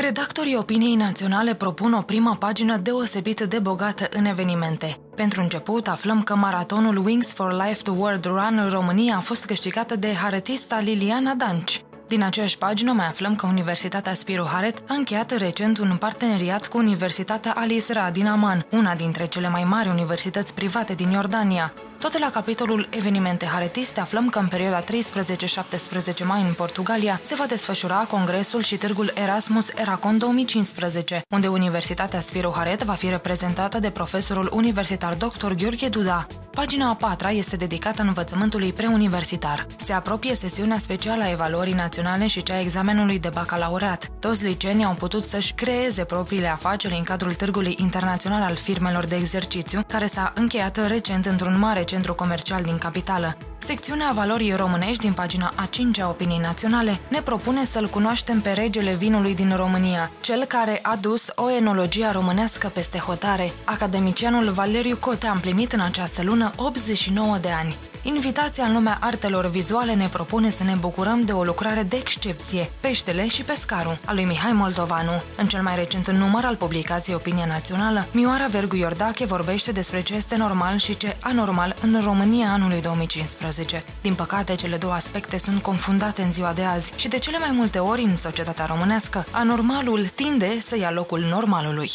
Redactorii opiniei naționale propun o primă pagină deosebit de bogată în evenimente. Pentru început, aflăm că maratonul Wings for Life The World Run în România a fost câștigată de haretista Liliana Danci. Din aceeași pagină mai aflăm că Universitatea Spiru Haret a încheiat recent un parteneriat cu Universitatea Al Isra din Aman, una dintre cele mai mari universități private din Iordania. Tot la capitolul evenimente haretiste aflăm că în perioada 13-17 mai în Portugalia se va desfășura congresul și târgul Erasmus Eracon 2015, unde Universitatea Spiru Haret va fi reprezentată de profesorul universitar dr. Gheorghe Duda. Pagina a patra este dedicată învățământului preuniversitar. Se apropie sesiunea specială a evaluării naționale și cea a examenului de bacalaureat. Toți licenii au putut să-și creeze propriile afaceri în cadrul târgului internațional al firmelor de exercițiu, care s-a încheiat recent într-un mare centru comercial din capitală. Secțiunea Valorii Românești din pagina a 5 a Opinii Naționale ne propune să-l cunoaștem pe regele vinului din România, cel care a dus o enologie românească peste hotare. Academicianul Valeriu Cote a împlinit în această lună 89 de ani. Invitația în lumea artelor vizuale ne propune să ne bucurăm de o lucrare de excepție, Peștele și Pescarul, al lui Mihai Moldovanu. În cel mai recent număr al publicației Opinia Națională, Mioara Vergu Iordache vorbește despre ce este normal și ce anormal în România anului 2015. Din păcate, cele două aspecte sunt confundate în ziua de azi și de cele mai multe ori în societatea românească, anormalul tinde să ia locul normalului.